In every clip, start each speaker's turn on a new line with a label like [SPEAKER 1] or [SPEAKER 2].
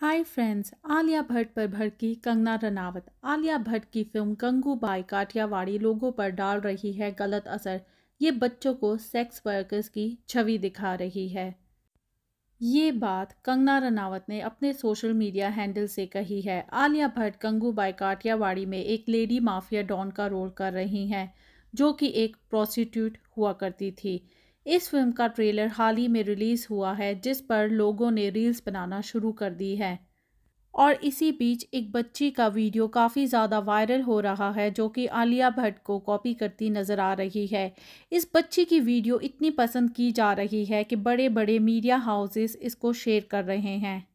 [SPEAKER 1] Hi friends Alia Bhatt पर भड़की कंगना रनावत। आलिया भट्ट की फ़िल्म गंगूबाई काठियावाड़ी लोगों पर डाल रही है गलत असर। ये बच्चों को सेक्स वर्कर्स की छवि दिखा रही है। ये बात कंगना रनावत ने अपने सोशल मीडिया हैंडल से कही है। आलिया भट्ट कंगू गंगूबाई काठियावाड़ी में एक लेडी माफिया डॉन का रोल कर रही हैं, जो कि एक प्रोस्टिट्यूट हुआ करती थी। इस फ़िल्म का ट्रेलर हाल ही में रिलीज़ हुआ है, जिस पर लोगों ने रील्स बनाना शुरू कर दी है। और इसी बीच एक बच्ची का वीडियो काफ़ी ज़्यादा वायरल हो रहा है, जो कि आलिया भट्ट को कॉपी करती नज़र आ रही है। इस बच्ची की वीडियो इतनी पसंद की जा रही है कि बड़े बड़े मीडिया हाउसेस इसको शेयर कर रहे हैं।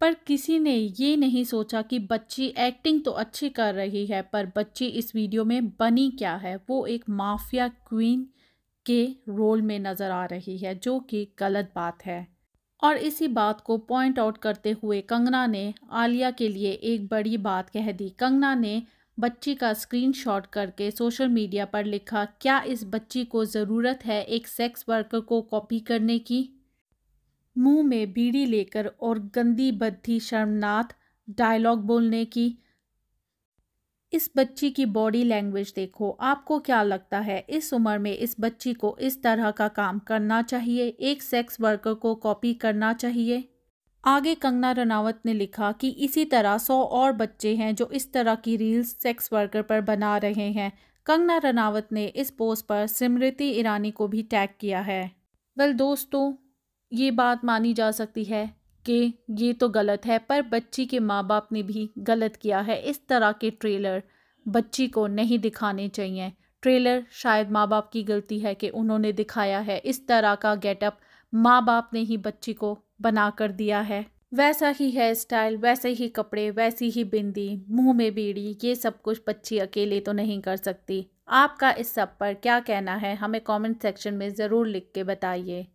[SPEAKER 1] पर किसी ने ये नहीं सोचा कि बच्ची एक्टिंग तो अच्छी कर रही है, पर बच्ची इस वीडियो में बनी क्या है? वो एक माफिया क्वीन के रोल में नज़र आ रही है, जो कि गलत बात है। और इसी बात को पॉइंट आउट करते हुए कंगना ने आलिया के लिए एक बड़ी बात कह दी। कंगना ने बच्ची का स्क्रीनशॉट करके सोशल मीडिया पर लिखा, क्या इस बच्ची को ज़रूरत है एक सेक्स वर्कर को कॉपी करने की? मुँह में बीड़ी लेकर और गंदी, बद्धी शर्मनाथ डायलॉग बोलने की। इस बच्ची की बॉडी लैंग्वेज देखो। आपको क्या लगता है? इस उम्र में इस बच्ची को इस तरह का काम करना चाहिए? एक सेक्स वर्कर को कॉपी करना चाहिए? आगे कंगना रनावत ने लिखा कि इसी तरह सौ और बच्चे हैं जो इस तरह की रील्स सेक्स वर्कर पर बना रहे हैं। कंगना रनावत ने इस पोस्ट पर स्मृति ईरानी को भी टैग किया है। वेल दोस्तों, ये बात मानी जा सकती है। कि ये तो गलत है, पर बच्ची के माँ बाप ने भी गलत किया है। इस तरह के ट्रेलर बच्ची को नहीं दिखाने चाहिए। ट्रेलर शायद माँ बाप की गलती है कि उन्होंने दिखाया है। इस तरह का गेटअप माँ बाप ने ही बच्ची को बना कर दिया है। वैसा ही हेयर स्टाइल, वैसे ही कपड़े, वैसी ही बिंदी, मुँह में बीड़ी, ये सब कुछ बच्ची अकेले तो नहीं कर सकती। आपका इस सब पर क्या कहना है? हमें कमेंट सेक्शन में ज़रूर लिख के बताइए।